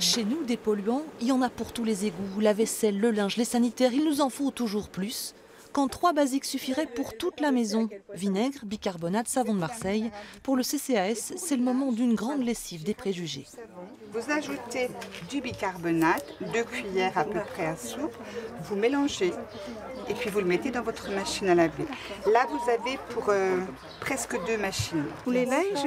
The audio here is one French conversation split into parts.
Chez nous, des polluants, il y en a pour tous les égouts, la vaisselle, le linge, les sanitaires, il nous en faut toujours plus. Quand trois basiques suffiraient pour toute la maison, vinaigre, bicarbonate, savon de Marseille, pour le CCAS, c'est le moment d'une grande lessive des préjugés. Vous ajoutez du bicarbonate, deux cuillères à peu près à soupe, vous mélangez et puis vous le mettez dans votre machine à laver. Là, vous avez pour euh, presque deux machines. Pour les linges,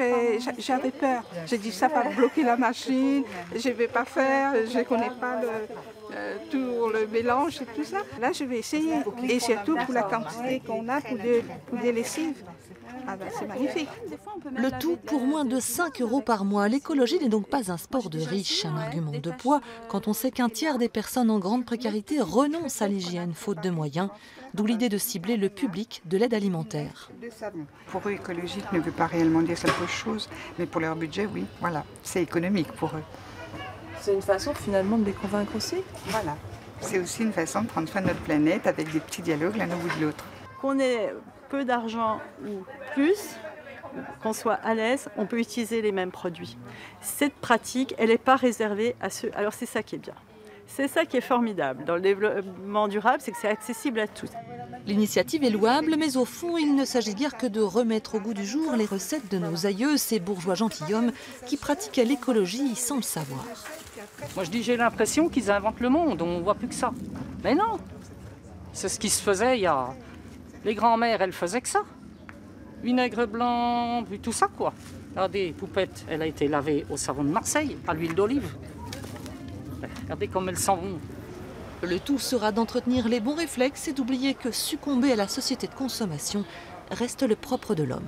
j'avais peur. J'ai dit ça va bloquer la machine, je ne vais pas faire, je ne connais pas le, euh, tout le mélange et tout ça. Là, je vais essayer. Et surtout pour la quantité qu'on a pour des, pour des lessives. Ah ben, c'est magnifique. Le tout pour moins de 5 euros par mois. L'écologie n'est donc pas un sport de riche, un argument de poids quand on sait qu'un tiers des personnes en grande précarité renoncent à l'hygiène faute de moyens, d'où l'idée de cibler le public de l'aide alimentaire. Pour eux, écologique ne veut pas réellement dire quelque chose, mais pour leur budget, oui, voilà, c'est économique pour eux. C'est une façon finalement de les convaincre aussi Voilà, c'est aussi une façon de prendre soin de notre planète avec des petits dialogues l'un au bout de l'autre. Qu'on ait peu d'argent ou plus, qu'on soit à l'aise, on peut utiliser les mêmes produits. Cette pratique, elle n'est pas réservée à ceux... Alors c'est ça qui est bien. C'est ça qui est formidable dans le développement durable, c'est que c'est accessible à tous. L'initiative est louable, mais au fond, il ne s'agit guère que de remettre au goût du jour les recettes de nos aïeux, ces bourgeois gentilshommes qui pratiquaient l'écologie sans le savoir. Moi je dis j'ai l'impression qu'ils inventent le monde, on voit plus que ça. Mais non, c'est ce qui se faisait il y a... Les grands-mères, elles faisaient que ça. Vinaigre blanc, tout ça quoi. Regardez, Poupette, elle a été lavée au savon de Marseille, à l'huile d'olive. Regardez comme elles s'en vont. Le tout sera d'entretenir les bons réflexes et d'oublier que succomber à la société de consommation reste le propre de l'homme.